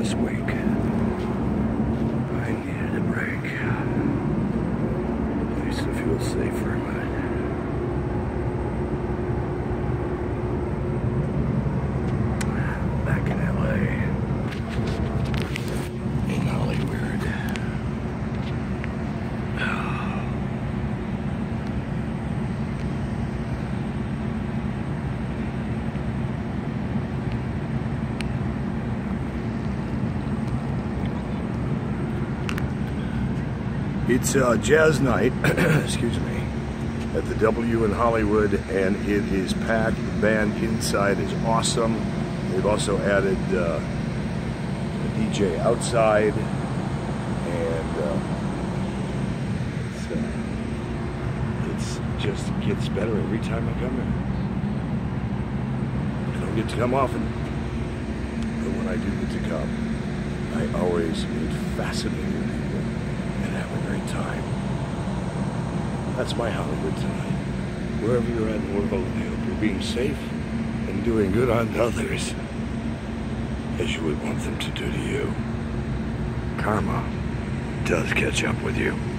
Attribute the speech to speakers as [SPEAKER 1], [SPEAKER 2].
[SPEAKER 1] last week. I needed a break. At least I feel safer. It's uh, jazz night, excuse me, at the W in Hollywood, and it is packed. The band inside is awesome. They've also added uh, a DJ outside, and uh, it's, uh, it's just gets better every time I come in. I don't get to come often, but when I do get to come, I always meet fascinating great time. That's my Hollywood tonight. Wherever you're at in the world, I hope you're being safe and doing good on others as you would want them to do to you. Karma does catch up with you.